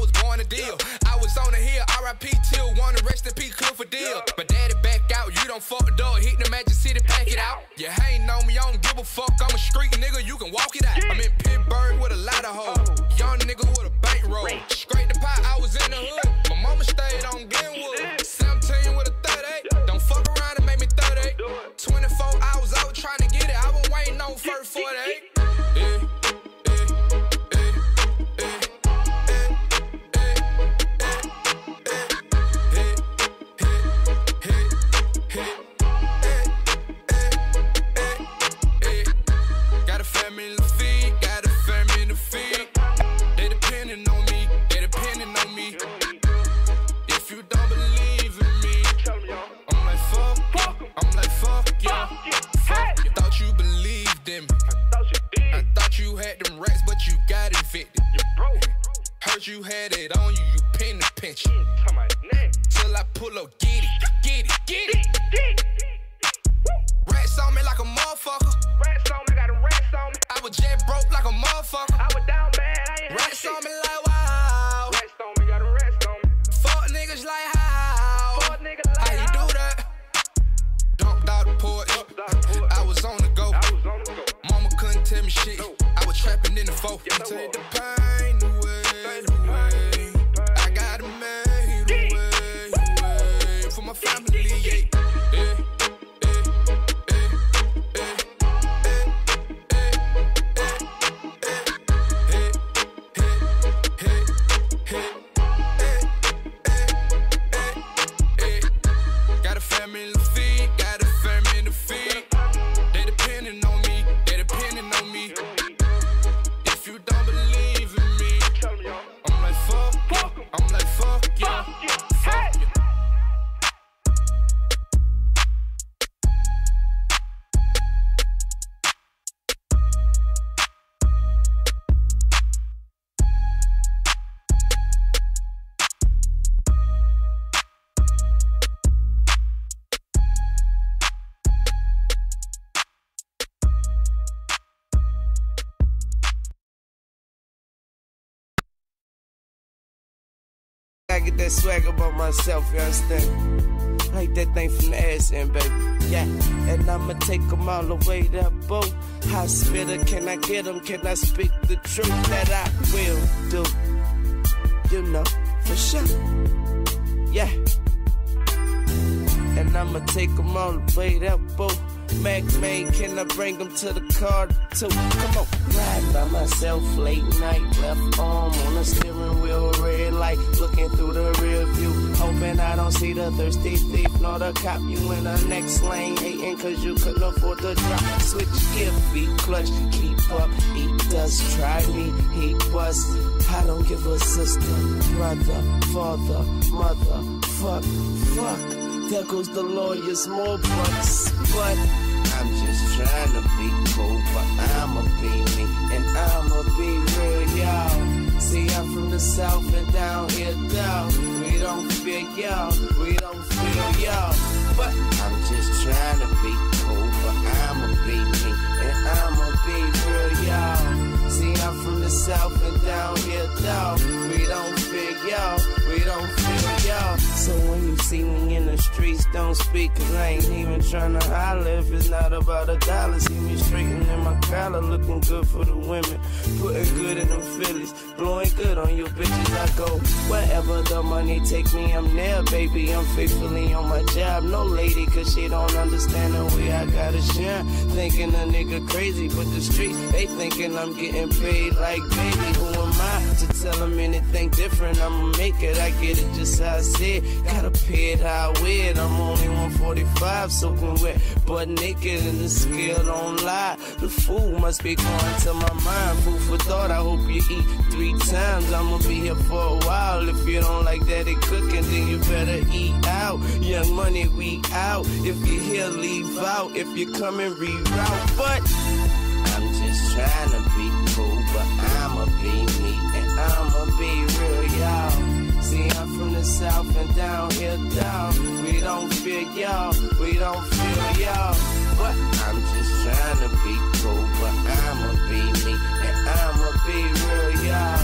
I was born a deal. I was on the hill, RIP till one rest in peace, Clifford deal. But daddy back out, you don't fuck the door, hit the Magic City, pack it out. You hating on me, I don't give a fuck. I'm a street nigga, you can walk it out. I'm in I thought you had them rats, but you got infected. Heard you had it on you, you pin the pension. Till I pull up, get it, get it. Was. the I get that swag about myself, you understand? Like that thing from the ass end, baby. Yeah, and I'ma take 'em all the way that boat. Spitter, can I get 'em? Can I speak the truth that I will do? You know, for sure. Yeah. And I'ma take 'em all the way that boat. Mac man, can I bring bring 'em to the car too? Come on. Ride by myself late night, left arm on the steering wheel, red light, looking through the rear view. Hoping I don't see the thirsty thief, nor the cop. You in the next lane, hating cause you couldn't afford the drop. Switch gear, feet clutch, keep up. He does try me, he was. I don't give a sister, brother, father, mother, fuck, fuck. There goes the lawyers, more bucks. But I'm just trying to be cool, but I'ma be me, and I'ma be real, y'all. See, I'm from the south and down here, down. We don't fear y'all, we don't feel y'all. But I'm just trying to be cool, but I'ma be me, and I'ma be real, y'all. See, I'm from the south and down here, down. We don't fear y'all, So when you see me in the streets, don't speak, cause I ain't even tryna holler if it's not about a dollar. See me straightening my collar, looking good for the women, putting good in them feelings, blowing good on you bitches. I go wherever the money take me, I'm there, baby. I'm faithfully on my job. No lady, cause she don't understand the way I gotta shine. Thinking a nigga crazy, but the streets, they thinking I'm getting paid like baby. Tell them anything different? I'ma make it, I get it just how I said. Gotta pay it how I wear it. I'm only 145, soaking wet, but naked, and the scale don't lie. The food must be going to my mind. Food for thought, I hope you eat three times. I'ma be here for a while. If you don't like daddy cooking, then you better eat out. Young money, we out. If you here, leave out. If you come and reroute, but I'm just trying to be south and down here, down. We don't fear y'all, we don't feel y'all. But I'm just trying to be cool, but I'ma be me and I'ma be real,